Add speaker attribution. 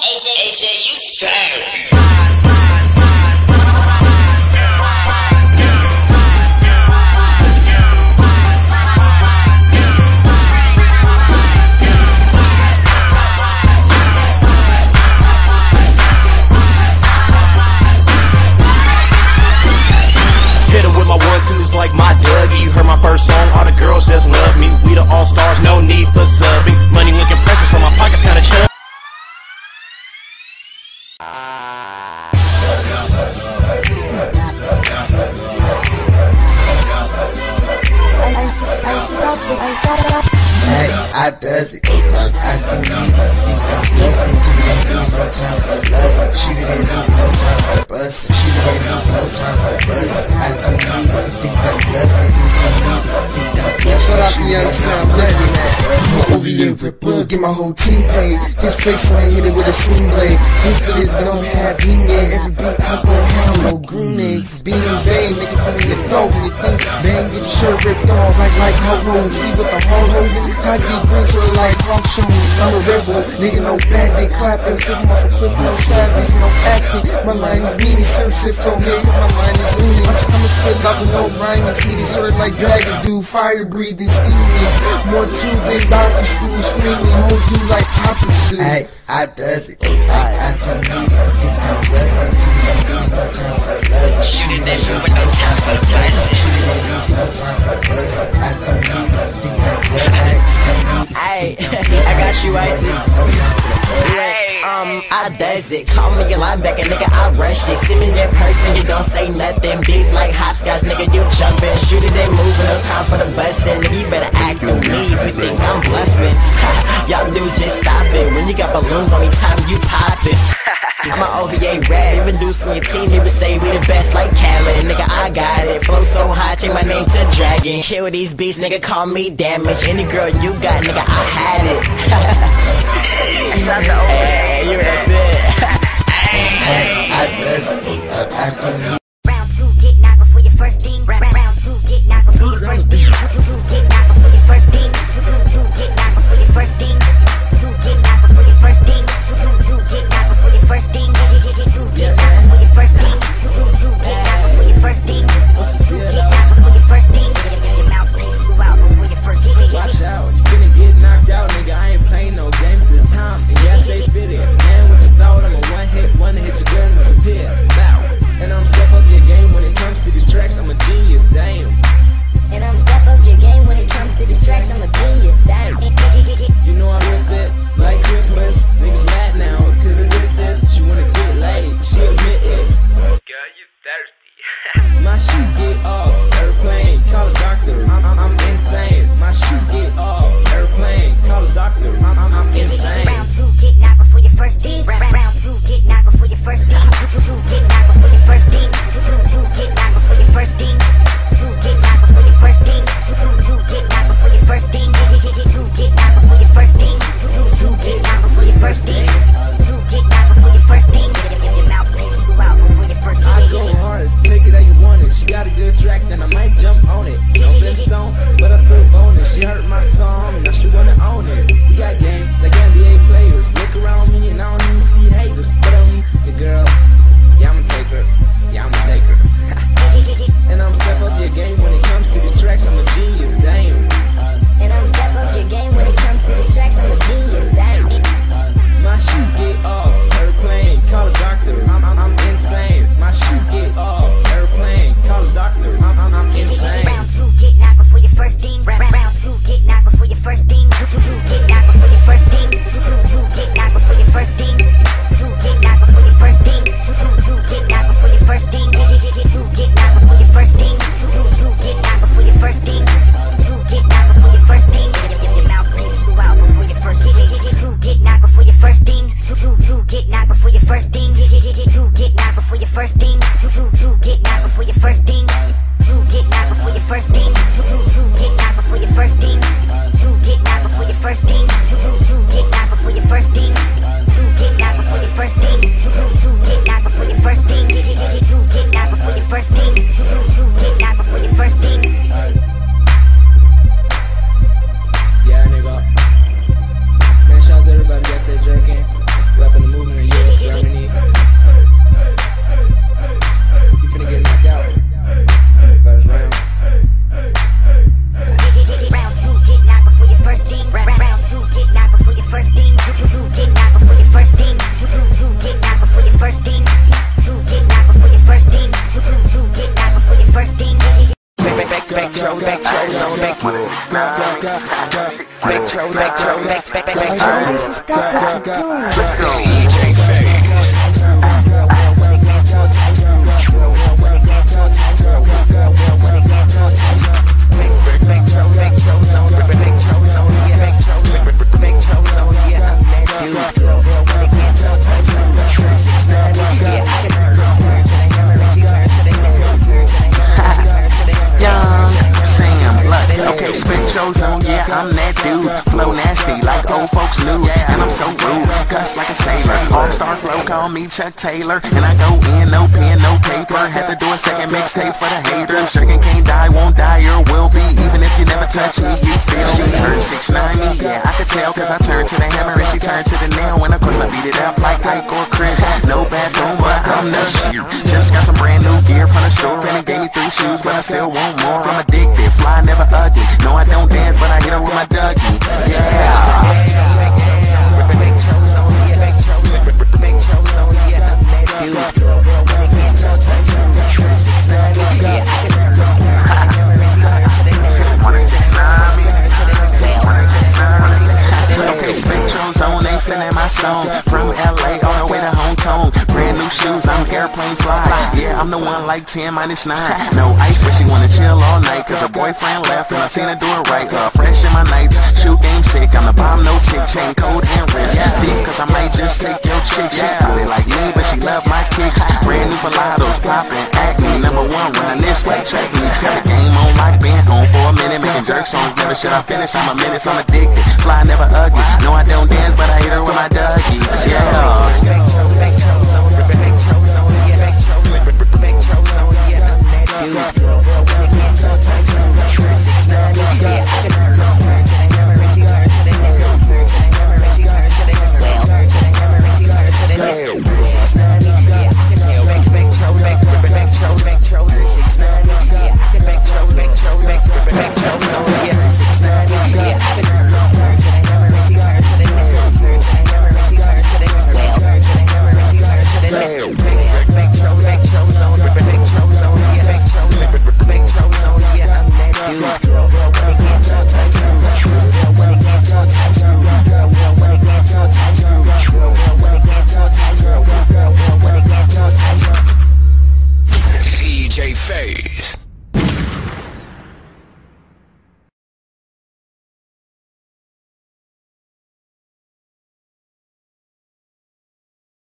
Speaker 1: AJ, AJ, you
Speaker 2: one like my Dougie. You heard my first song, all the girls just love me. We the all stars, no need for subbing.
Speaker 3: Hey, I does it. I do me. Think I'm that move, no time for get my whole team paid. His face on hit it with a sling blade. His spitters don't have him yet. Every beat I go shirt ripped off. Like, like, ho. See what the ho, ho. I get green, sort of like Hawk show me. I'm a rebel. Nigga, no bad, they clapping. Flip off a cliff, no savage, no acting. My mind is needy, surf it for me. My mind is leaning. I'ma spit with no rhyming. Heated, sort of like dragons do. Fire breathing, steaming. More to than doctor school screaming. Hoes do like hoppers do. Hey, I does it. I, I do me. Think I'm.
Speaker 4: It. Call me a linebacker, nigga. I rush it. See me in person, you don't say nothing. Beef like hopscotch, nigga. You jumping, shoot it, then moving. No time for the busing, nigga. You better act on me if you think I'm bluffing. Y'all dudes just stop it. When you got balloons on me, time you pop it. I'm an OVA rap. Even dudes from your team, he would say we the best like Khaled. Nigga, I got it. Flow so high, change my name to Dragon. Kill these beats, nigga, call me damage. Any girl you got, nigga, I had it. hey, you that's it.
Speaker 3: Hey, I does it. I, I do.
Speaker 5: Round two, get knocked before your first ding. Round, round two, get knocked before your first ding. Two, two, two, get
Speaker 6: insane. My shoe get off, airplane, call a doctor. I'm, I'm, I'm insane.
Speaker 5: Round two, get knocked before your first ding. Round, round two, get knocked before your first ding. Two, two, two, get knocked before your first ding. Two, two, two, get knocked before your first ding.
Speaker 6: Might jump on it. Jumping stone, but I still own it. She heard my song, and now she wanna own it. We got game, like NBA players. Look around me and I don't even see haters. But um, the girl, yeah, I'ma take her. Yeah, I'ma take her. and I'm step up your game when it comes to these tracks. I'm a genius,
Speaker 4: back, back, tro, back, tro, back, back, back, back, tro.
Speaker 3: Listen, stop what you're doing.
Speaker 1: DJ Phase.
Speaker 7: nasty, like old folks knew. And I'm so rude, cuss like a sailor. All-star flow, call me Chuck Taylor. And I go in, no pen, no paper. Had to do a second mixtape for the haters. Sugar can't die, won't die, or will be. Even if you never touch me, you feel she hurt. 690, yeah, I could tell, cause I turned to the hammer and she turned to the nail. And of course I beat it up like Ike or Chris. No bad, don't, but I'm the sheer. Just got some brand new gear from the store and a game 23 shoes, but I still want more. I'm addicted, fly, never ugly. No, I don't dance, but I hit her with my Dougie. Yeah. Zone, they feeling my song. From LA all the way to Hong Kong. Brand new shoes, I'm airplane fly. Yeah, I'm the one like 10 minus 9. No ice, but she wanna chill all night. Cause her boyfriend left and I seen her do it right. Uh, fresh in my nights, shoe game sick. I'm the bomb, no tick, chain code and wrist. Deep, cause I might just take your chick. She probably like me, but she love my kicks. Brand new Velados, poppin', acne. Number one, running this like track meets. Like been home for a minute. Making jerk songs, never should I finish. I'm a menace, I'm addicted. Fly never ugly. No, I don't dance, but I hit her with my Dougie.